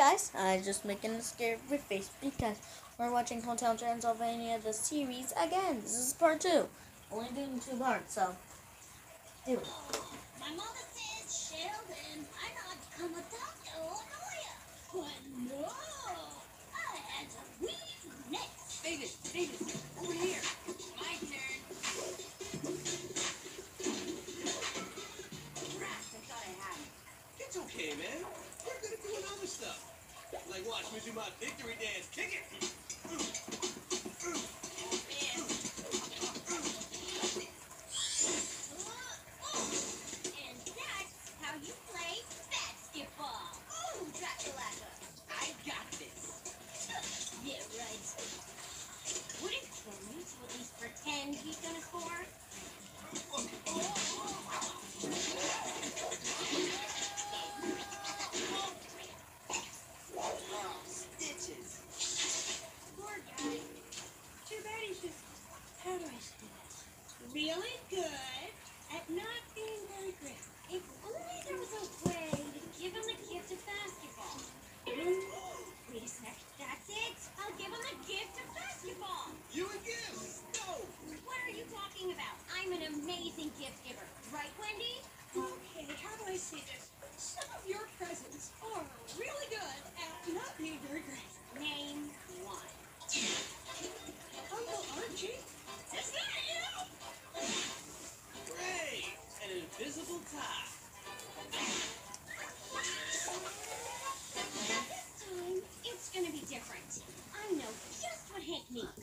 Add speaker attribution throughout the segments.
Speaker 1: guys, I just making a scary face because we're watching Hotel Transylvania the series again. This is part two. Only doing two parts, so do it.
Speaker 2: My mother says Sheldon, I not come Illinois. But no, I had to leave next.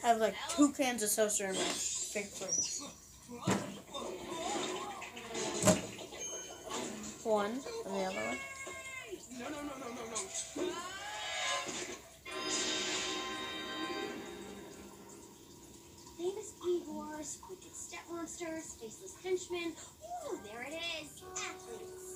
Speaker 1: Have like two cans of seltzer in my big fridge. One and the other one.
Speaker 2: Famous Eeyores, wicked step monsters, faceless henchmen. Oh, there it is. Athletes.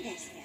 Speaker 2: Gracias.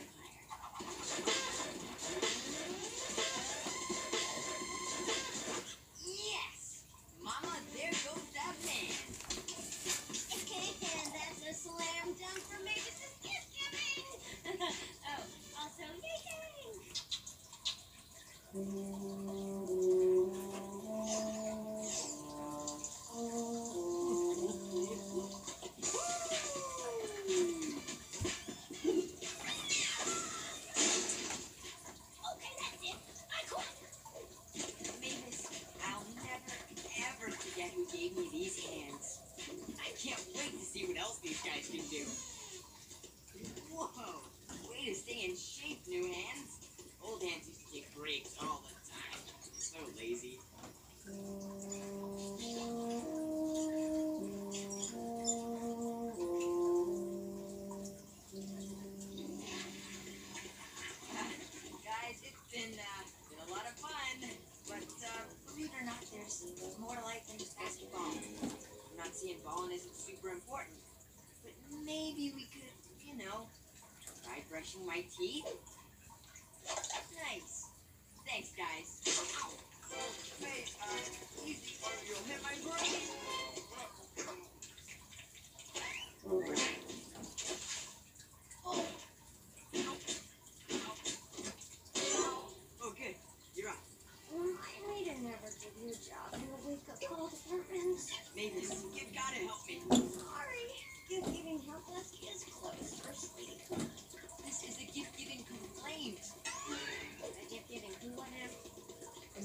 Speaker 2: is super
Speaker 3: important. But maybe we could, you know, try brushing my teeth. Nice. Thanks, guys. Hey, uh, easy or you'll hit my brain.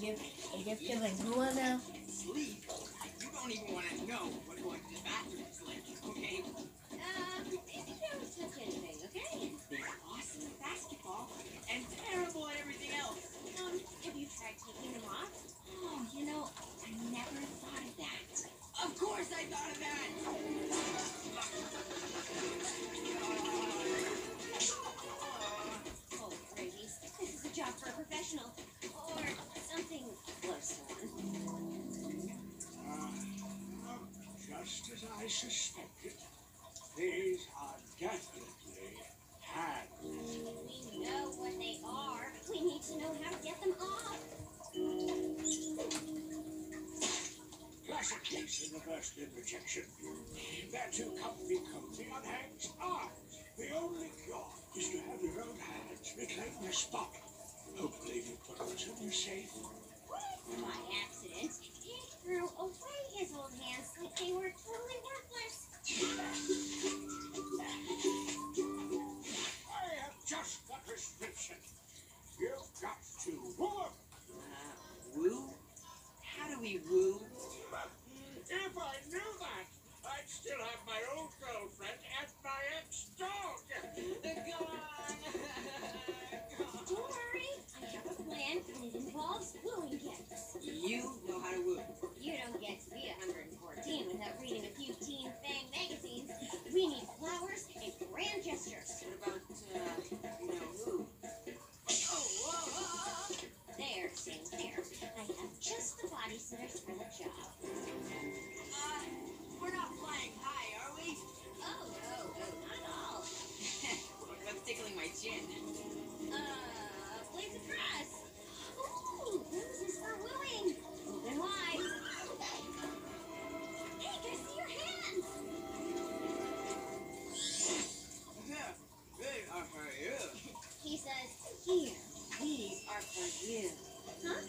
Speaker 2: gift,
Speaker 3: a
Speaker 2: gift to like Lua now.
Speaker 3: Sleep? You don't even want to know what going to the bathroom is like, okay?
Speaker 4: You're stuck. Help put us in your safe.
Speaker 2: By accident, he threw away his old hands like they were totally worthless.
Speaker 4: I have just the prescription. You've got to
Speaker 2: walk. Here,
Speaker 3: these are for you.
Speaker 2: Huh?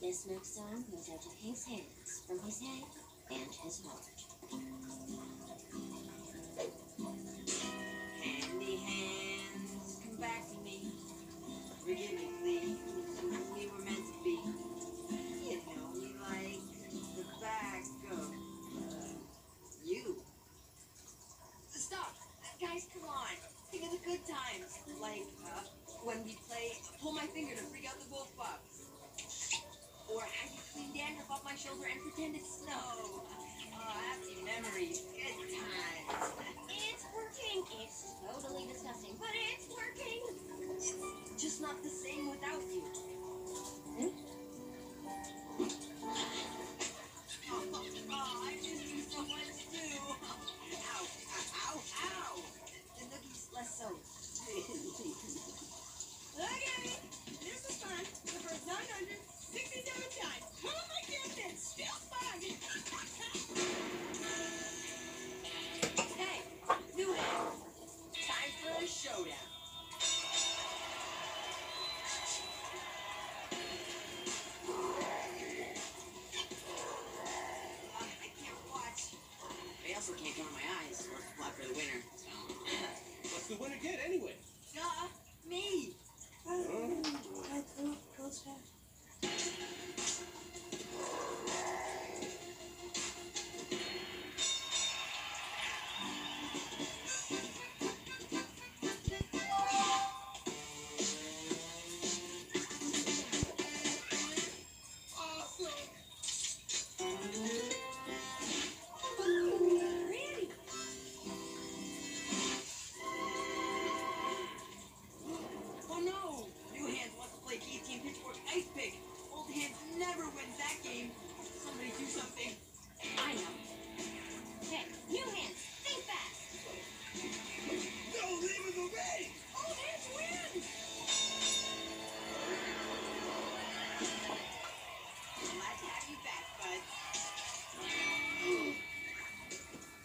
Speaker 2: This next song goes out to his hands from his head and his heart.
Speaker 3: bugs. Or I could clean dandruff off my shoulder and pretend it's snow. Uh, oh, happy memories. Good times.
Speaker 2: It's working. It's totally disgusting, but it's working.
Speaker 3: It's just not the same without you. Hmm?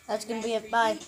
Speaker 1: That's gonna be it. Bye.